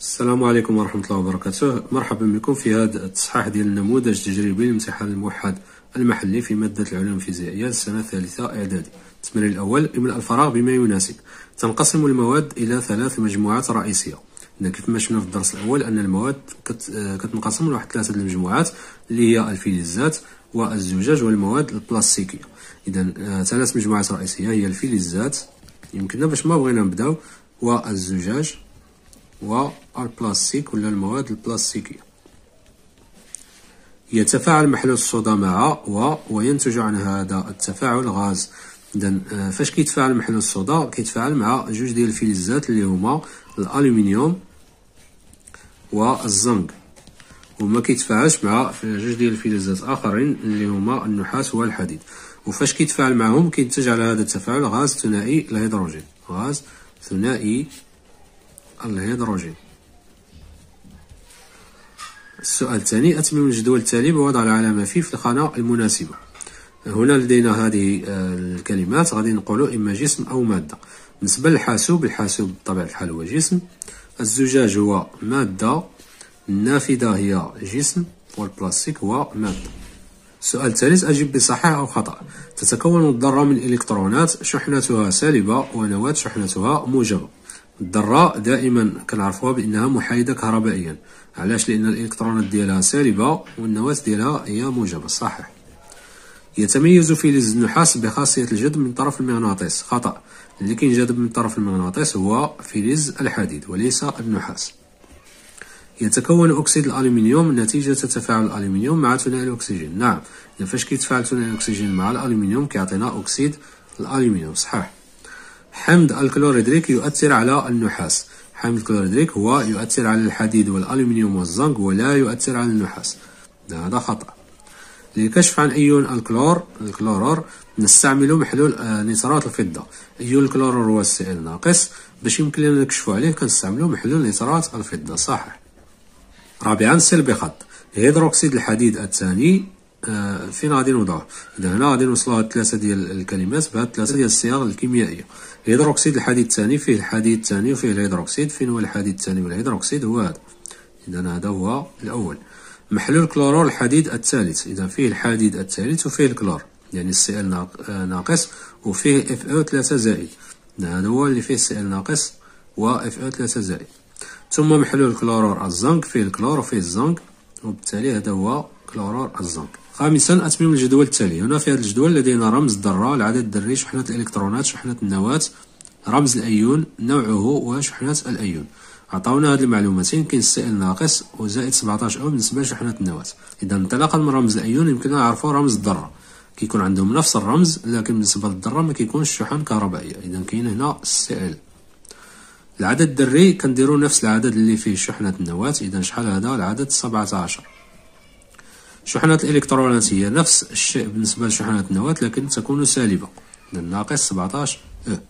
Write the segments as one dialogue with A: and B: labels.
A: السلام عليكم ورحمة الله وبركاته. مرحبا بكم في هذا التصحيح ديال النموذج التجريبي للامتحان الموحد المحلي في مادة العلوم الفيزيائية السنة الثالثة إعدادي. التمرين الأول إملاء الفراغ بما يناسب. تنقسم المواد إلى ثلاث مجموعات رئيسية. كيف ما شفنا في الدرس الأول أن المواد كتنقسم لواحد ثلاثة المجموعات اللي هي الفلزات والزجاج والمواد البلاستيكية. إذا آه، ثلاث مجموعات رئيسية هي الفلزات يمكننا باش ما بغينا نبداو والزجاج والبلاستيك ولا المواد البلاستيكية يتفاعل محلول الصودا مع و وينتج عن هذا التفاعل غاز. اذا آه، فاش كيتفاعل محلول الصودا؟ كيتفاعل مع جوج ديال الفلزات اللي هما الألومنيوم والزنك وما كيتفاعلش مع جوج ديال الفلزات آخرين اللي هما النحاس والحديد وفاش كيتفاعل معهم؟ كينتج على هذا التفاعل غاز ثنائي الهيدروجين. غاز ثنائي الهيدروجين. السؤال الثاني أتمم الجدول التالي بوضع العلامة في في الخانة المناسبة. هنا لدينا هذه آه، الكلمات. غادي نقولوا إما جسم أو مادة. بالنسبة للحاسوب الحاسوب بطبيعة الحال هو جسم. الزجاج هو مادة. النافذة هي جسم. والبلاستيك هو مادة. السؤال الثالث أجب بصحيح أو خطأ؟ تتكون الذرة من إلكترونات شحنتها سالبة ونواة شحنتها موجبة. الذرة دائما كنعرفوها بأنها محايدة كهربائيا. علاش؟ لأن الإلكترونات ديالها سالبة والنواة ديالها هي موجبة صحيح. يتميز فلز النحاس بخاصية الجذب من طرف المغناطيس. خطأ اللي كينجذب من طرف المغناطيس هو فلز الحديد وليس النحاس. يتكون أكسيد الألومنيوم نتيجة تفاعل الألومنيوم مع ثنائي الأكسجين. نعم فاش كيتفاعل ثنائي الأكسجين مع الألومنيوم كيعطينا أكسيد الألومنيوم صحيح. حمض الكلوريدريك يؤثر على النحاس. حمض الكلوريدريك هو يؤثر على الحديد والألومنيوم والزنك ولا يؤثر على النحاس. هذا خطأ. للكشف عن أيون الكلور الكلورور نستعمل محلول آه، نترات الفضة. أيون الكلورور هو ال Cl ناقص باش يمكن لنا نكشفو عليه كنستعملو محلول نترات الفضة. صحيح. رابعا صل بخط هيدروكسيد الحديد الثاني آه، فين غادي نوضعوه إذا هنا غادي نوصلوا هاد ثلاثة ديال الكلمات بهاد ثلاثة ديال الصيغ الكيميائية. هيدروكسيد الحديد الثاني فيه الحديد الثاني وفيه الهيدروكسيد فين هو الحديد الثاني والهيدروكسيد؟ هو هذا. إذا هذا هو الأول. محلول كلورور الحديد الثالث. إذا فيه الحديد الثالث وفيه الكلور. يعني ال Cl آه، ناقص وفيه Fe 3 زائد. هذا هو اللي فيه ال Cl ناقص و Fe 3 زائد. ثم محلول كلورور الزنك. فيه الكلور وفيه الزنك. وبالتالي هذا هو كلورور الزنك. خامسا أتمم الجدول التالي. هنا في هذا الجدول لدينا رمز الذرة العدد الذري شحنة الإلكترونات شحنة النواة. رمز الأيون نوعه وشحنة الأيون. عطاونا هاد المعلوماتين كاين ال Cl ناقص وزائد 17 e بالنسبة لشحنة النواة. إذا انطلاقا من رمز الأيون يمكننا نعرفو رمز الذرة كيكون عندهم نفس الرمز لكن بالنسبة للذرة ما كيكونش شحن كهربائية. إذا كاين هنا ال Cl. العدد الذري كنديرو نفس العدد اللي فيه شحنة النواة. إذا شحال هذا؟ العدد 17 شحنة الإلكترونات هي نفس الشيء بالنسبة لشحنة النواة لكن تكون سالبة. ناقص 17 e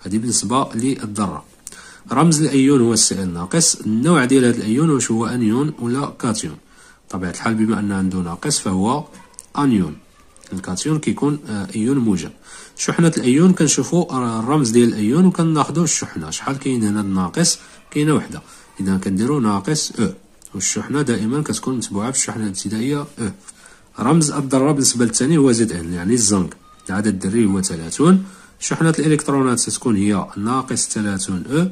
A: هذه بالنسبة للذرة. رمز الأيون هو ال Cl ناقص النوع ديال هذا الأيون واش هو أنيون ولا كاتيون؟ طبيعة الحال بما أن عنده ناقص فهو أنيون. الكاتيون كيكون أيون موجب. شحنة الأيون كنشوفو الرمز ديال الأيون وكناخدو الشحنة. شحال كاين هنا الناقص؟ كاينة وحدة. إذا كنديرو ناقص أو والشحنة دائما كتكون متبوعة بالشحنة الابتدائية. أو رمز الذرة بالنسبة للثاني هو زد إن يعني الزنك. العدد الذري هو ثلاثون. شحنة الإلكترونات ستكون هي ناقص ثلاثون. أو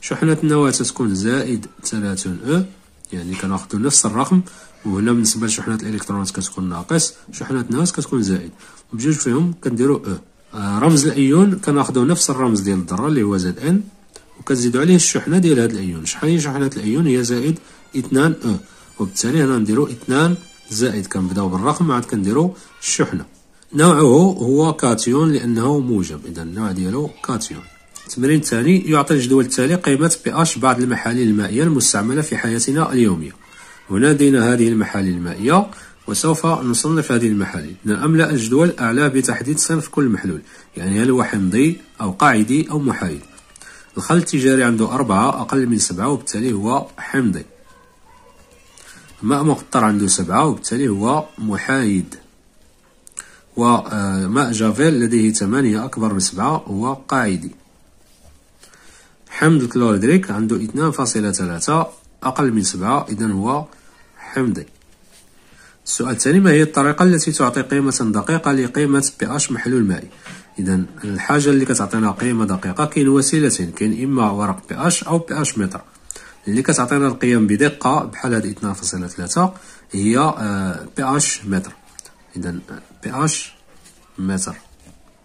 A: شحنة النواة تكون زائد ثلاثون e. يعني كناخدو نفس الرقم. وهنا بالنسبة لشحنة الإلكترونات كتكون ناقص شحنة النواة كتكون زائد. بجوج فيهم كنديرو آه. رمز الأيون كناخدو نفس الرمز ديال الذرة اللي هو Zn. وكنزيدو عليه الشحنة ديال هاد الأيون. شحال هي شحنة الأيون؟ هي زائد اثنان e وبالتالي هنا نديرو اثنان زائد كنبداو بالرقم عاد كنديرو الشحنة نوعه هو كاتيون لأنه موجب. إذا النوع ديالو كاتيون. التمرين الثاني يعطي الجدول التالي قيمة بي اش بعض المحاليل المائية المستعملة في حياتنا اليومية. هنا لدينا هذه المحاليل المائية وسوف نصنف هذه المحاليل أملأ الجدول أعلاه بتحديد صنف كل محلول. يعني هل هو حمضي أو قاعدي أو محايد. الخل التجاري عنده أربعة أقل من سبعة وبالتالي هو حمضي. ماء مقطر عنده سبعة وبالتالي هو محايد. وماء جافيل لديه ثمانية أكبر من سبعة هو قاعدي. حمض الكلوريدريك عنده اثنان فاصلة ثلاثة أقل من سبعة إذا هو حمضي السؤال الثاني ما هي الطريقة التي تعطي قيمة دقيقة لقيمة اش محلول مائي إذا الحاجة اللي كتعطينا قيمة دقيقة كاين وسيلتين كاين إما ورق pH أو pH mètre. اللي كتعطينا القيم بدقة بحال هاد اثنان فاصلة ثلاثة هي pH mètre. إذا pH mètre.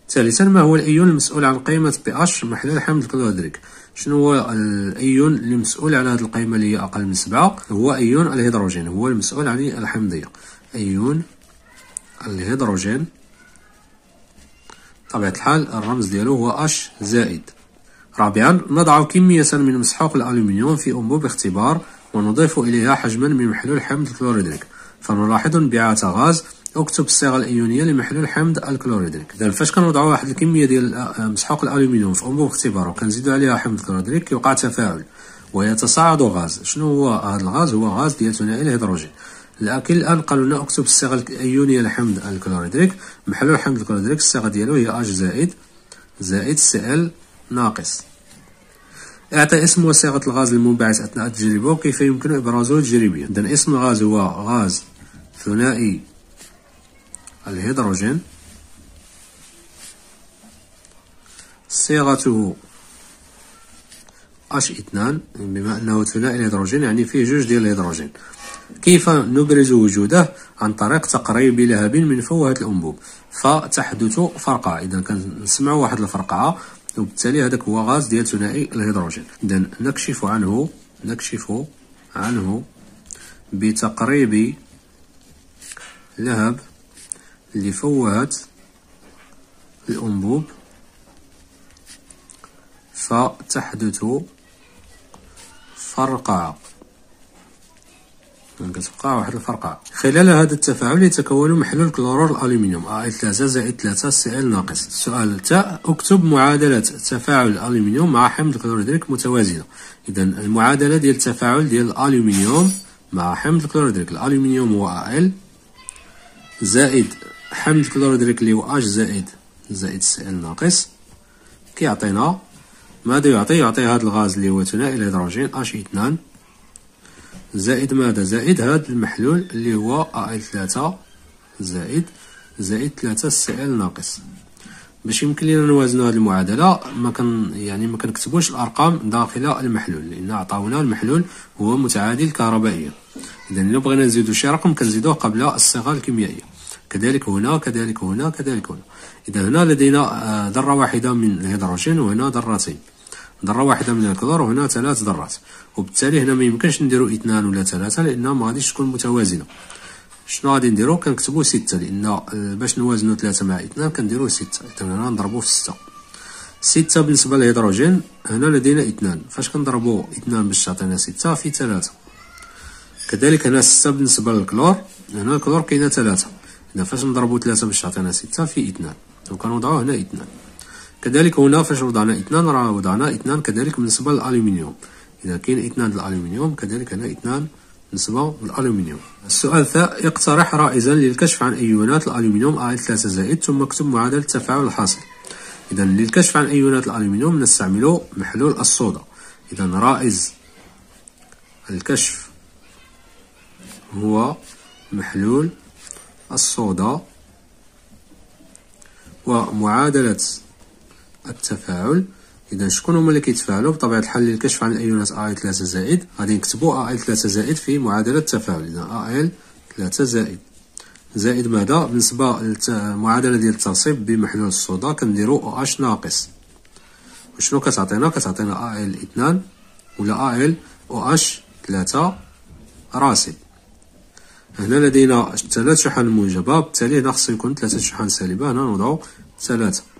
A: ثالثا ما هو الأيون المسؤول عن قيمة pH محلول حمض الكلوريدريك شنو هو الأيون اللي مسؤول على هذه القيمة اللي هي أقل من سبعة؟ هو أيون الهيدروجين. هو المسؤول عن الحمضية. أيون الهيدروجين. طبيعه الحال الرمز ديالو هو H زائد. رابعا نضع كمية من مسحوق الألومنيوم في أنبوب اختبار ونضيف إليها حجما من محلول حمض الكلوريدريك فنلاحظ انبعاث غاز أكتب الصيغة الإيونية لمحلول حمض الكلوريدريك. اذا فاش كنوضعوا واحد الكمية ديال مسحوق الألومنيوم في أنبوب اختبار وكنزيدوا عليها حمض الكلوريدريك كيوقع تفاعل ويتصاعد غاز. شنو هو هذا الغاز؟ هو غاز ديال ثنائي الهيدروجين. لكن الآن قالوا لنا أكتب الصيغة الإيونية لحمض الكلوريدريك. محلول حمض الكلوريدريك الصيغة ديالو هي H زائد زائد ال ناقص. اعطى اسم وصيغه الغاز المنبعث أثناء التجربه وكيف يمكن إبرازه؟ تجريبيا اذا اسم الغاز هو غاز ثنائي الهيدروجين. صيغته اش اثنان بما أنه ثنائي الهيدروجين يعني فيه جوج ديال الهيدروجين. كيف نبرز وجوده؟ عن طريق تقريب لهب من فوهة الأنبوب. فتحدث فرقعة إذا كنسمعوا واحد الفرقعة وبالتالي هذاك هو غاز ديال ثنائي الهيدروجين. إذا نكشف عنه نكشف عنه بتقريب لهب اللي فوهت الأنبوب فتحدث فرقعة كتبقى واحد الفرقعة خلال هذا التفاعل يتكون محلول كلورور الألومنيوم أ 3 زائد 3 سي إل ناقص. السؤال تاء اكتب معادلة تفاعل الألومنيوم مع حمض الكلوريدريك متوازنة. إذا المعادلة ديال التفاعل ديال الألومنيوم مع حمض الكلوريدريك الألومنيوم هو Al زائد حمض كلوريدريك اللي هو H زائد زائد Cl ناقص. كيعطينا ماذا يعطي؟ يعطي هذا الغاز اللي هو ثنائي الهيدروجين H إثنان. زائد ماذا؟ زائد هذا المحلول اللي هو Al ثلاثة زائد زائد ثلاثة Cl ناقص. باش يمكن لينا نوازنو هذه المعادلة ما كان يعني ما كنكتبوش الأرقام داخل المحلول لأن عطاونا المحلول هو متعادل كهربائيا اذا الا بغينا نزيدو شي رقم كنزيدوه قبل الصيغه الكيميائيه كذلك هنا كذلك هنا كذلك هنا. إذا هنا لدينا آه، ذرة واحدة من الهيدروجين وهنا ذرتين. ذرة واحدة من الكلور وهنا ثلاث ذرات وبالتالي هنا ما يمكنش نديرو اثنان ولا ثلاثة لأنها ما غاديش تكون متوازنة. شنو غادي نديرو؟ كنكتبو ستة آه، باش نوازنو ثلاثة مع اثنان كنديرو ستة. إذا هنا نضربو في ستة. ستة بالنسبة للهيدروجين هنا لدينا اثنان. فاش كنضربو اثنان باش تعطينا ستة في ثلاثة. كذلك هنا ستة بالنسبة للكلور هنا الكلور كاينة ثلاثة. إذا فاش نضربو ثلاثة باش تعطينا ستة في اثنان. وكنوضعو هنا اثنان. كذلك هنا فاش وضعنا اثنان راه وضعنا اثنان كذلك بالنسبة للألومنيوم. إذا كاين اثنان للألومنيوم كذلك هنا اثنان بالنسبة للألومنيوم. السؤال الثاء اقترح رائزا للكشف عن أيونات الألومنيوم أ ثلاثة زائد ثم اكتب معادلة التفاعل الحاصل. إذا للكشف عن أيونات الألومنيوم نستعمل محلول الصودا. إذا رائز الكشف هو محلول الصودا. ومعادلة التفاعل. إذا شكون هما اللي كيتفاعلوا؟ بطبيعة الحال للكشف عن الأيونات أ ثلاثة زائد غادي نكتبو أ ثلاثة زائد في معادلة التفاعل. إذا أ ثلاثة زائد. زائد ماذا؟ بالنسبة للمعادلة ديال الترسيب بمحلول الصودا كنديرو أو أش ناقص. وشنو كتعطينا؟ كتعطينا أ اثنان ولا أ أو أش ثلاثة راسب هنا لدينا ثلاث شحن موجبة بالتالي هنا خصو يكون ثلاثة شحن سالبة. هنا نوضعو ثلاثة. إذا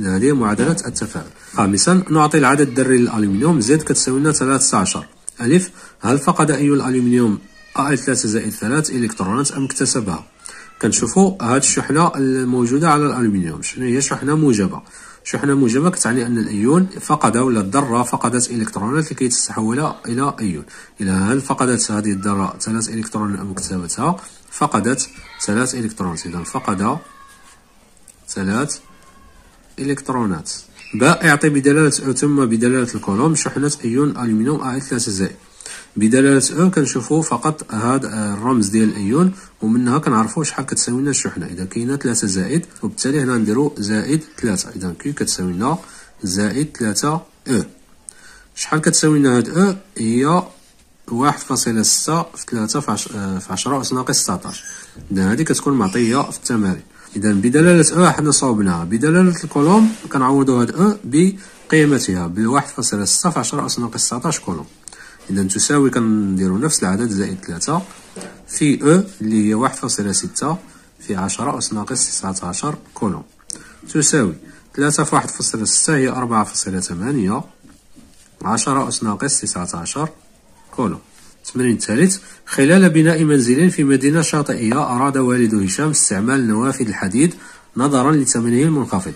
A: هذه معادلة التفاعل. خامسا نعطي العدد الذري للألومنيوم زد كتساوي ثلاثة عشر. ألف هل فقد أي الألومنيوم أ ثلاثة زائد ثلاث إلكترونات أم اكتسبها؟ كنشوفو هاد الشحنة الموجودة على الألومنيوم شنو هي شحنة موجبة؟ شحنة موجبة كتعني أن الأيون فقد ولا الذرة فقدت إلكترونات لكي تتحول إلى أيون. إذا هل فقدت هذه الذرة ثلاث إلكترونات أم اكتسبتها؟ فقدت ثلاث إلكترونات. إذا فقد ثلاث إلكترونات. باء يعطي بدلالة أو ثم بدلالة الكولوم شحنة أيون ألومنيوم أ ثلاثة زائد. بدلالة أو كنشوفو فقط هاد الرمز ديال الأيون ومنها كنعرفو شحال كتساوي لنا الشحنة إذا كاينة ثلاثة زائد وبالتالي هنا نديرو زائد ثلاثة. إذا كي كتساوي لنا زائد ثلاثة أو. شحال كتساوي لنا هاد أو؟ هي واحد فاصلة ستة في ثلاثة في عشرة أس ناقص ستاطاش إذا هادي كتكون معطية في التمارين. إذا بدلالة أ حنا صوبناها بدلالة الكولوم كنعوضو هاد أ بقيمتها. بواحد فاصلة ستة في عشرة أس ناقص ستاطاش كولوم. إذا تساوي كنديرو نفس العدد زائد ثلاثة في أ اللي هي واحد فاصلة ستة في عشرة أس ناقص تسعتاشر كولوم. تساوي ثلاثة في واحد فاصلة ستة هي أربعة فاصلة ثمانية عشرة أس ناقص تسعتاشر كولوم. التمرين الثالث خلال بناء منزل في مدينة شاطئية أراد والد هشام استعمال نوافذ الحديد نظرا لثمنه المنخفض.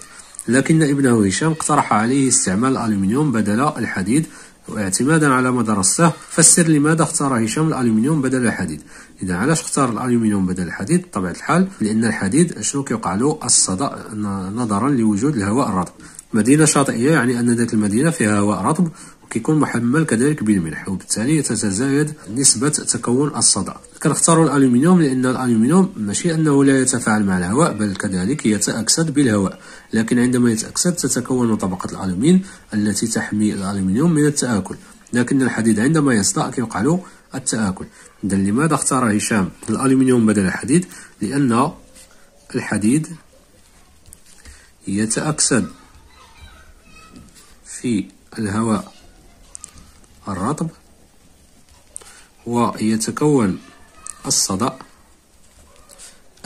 A: لكن ابنه هشام اقترح عليه استعمال الألومنيوم بدل الحديد واعتمادا على ما درسته فسر لماذا اختار هشام الألومنيوم بدل الحديد. إذا علاش اختار الألومنيوم بدل الحديد؟ بطبيعة الحال لأن الحديد شنو كيوقع له؟ الصدأ نظرا لوجود الهواء الرطب. مدينة شاطئية يعني أن ذات المدينة فيها هواء رطب كيكون محمل كذلك بالملح وبالتالي تتزايد نسبة تكون الصدى. كنختاروا الألومنيوم لأن الألومنيوم ماشي أنه لا يتفاعل مع الهواء بل كذلك يتأكسد بالهواء. لكن عندما يتأكسد تتكون طبقة الألومين التي تحمي الألومنيوم من التآكل. لكن الحديد عندما يصدأ كيوقع له التآكل. إذا لماذا اختار هشام الألومنيوم بدل الحديد؟ لأن الحديد يتأكسد في الهواء. الرطب ويتكون الصدأ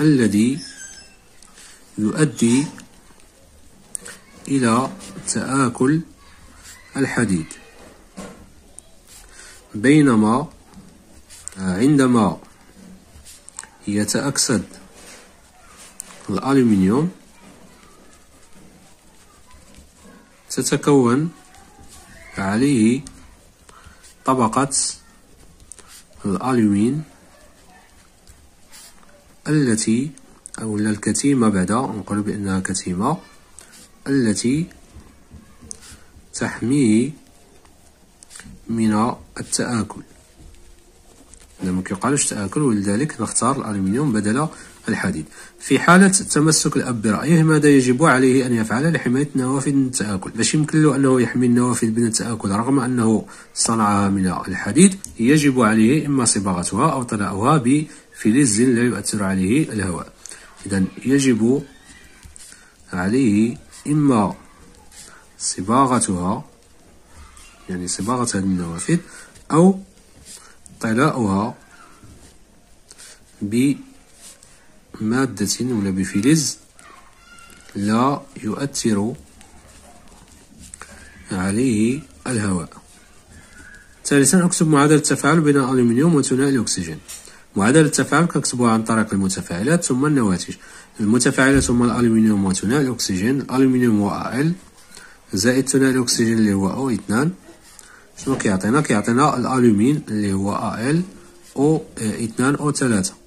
A: الذي يؤدي إلى تآكل الحديد. بينما عندما يتأكسد الألومنيوم تتكون عليه طبقة الألومين التي أو الكتيمة بعد نقول بأنها كتيمة التي تحميه من التآكل. ما كيقالوش تآكل ولذلك نختار الألومنيوم بدل الحديد. في حالة تمسك الأب برأيه ماذا يجب عليه أن يفعل لحماية النوافذ من التآكل باش يمكن له أنه يحمي النوافذ من التآكل رغم أنه صنعها من الحديد. يجب عليه إما صباغتها أو طلاؤها بفلز لا يؤثر عليه الهواء. إذا يجب عليه إما صباغتها يعني صباغة النوافذ أو طلاؤها ب مادة ولا بفلز لا يؤثر عليه الهواء. ثالثا اكتب معادلة التفاعل بين الألومنيوم وثنائي الأكسجين. معادلة التفاعل كنكتبوها عن طريق المتفاعلات ثم النواتج. المتفاعلات هما الألومنيوم وثنائي الأكسجين الألومنيوم هو أل زائد ثنائي الأكسجين اللي هو أو اثنان. شنو كيعطينا كيعطينا الألومين اللي هو أل أو اثنان أو ثلاثة.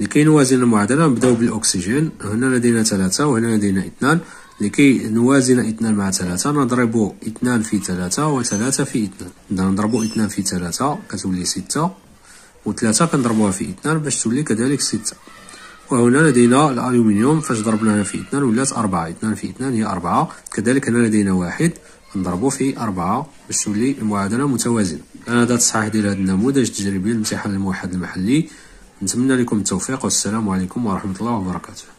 A: لكي نوازن المعادلة نبداو بالأكسجين. هنا لدينا ثلاثة وهنا لدينا اثنان. لكي نوازن اثنان مع ثلاثة نضرب اثنان في ثلاثة وثلاثة في اثنان. إذا نضرب اثنان في ثلاثة كتولي ستة وثلاثة كنضربوها في اثنان باش تولي كذلك ستة. وهنا لدينا الألومنيوم فاش ضربناها في اثنان ولات أربعة. اثنان في اثنان هي أربعة. كذلك هنا لدينا واحد نضربو في أربعة باش تولي المعادلة متوازنة. هذا التصحيح ديال هذا النموذج. التجريبي للامتحان الموحد المحلي. نتمنى لكم التوفيق والسلام عليكم ورحمة الله وبركاته.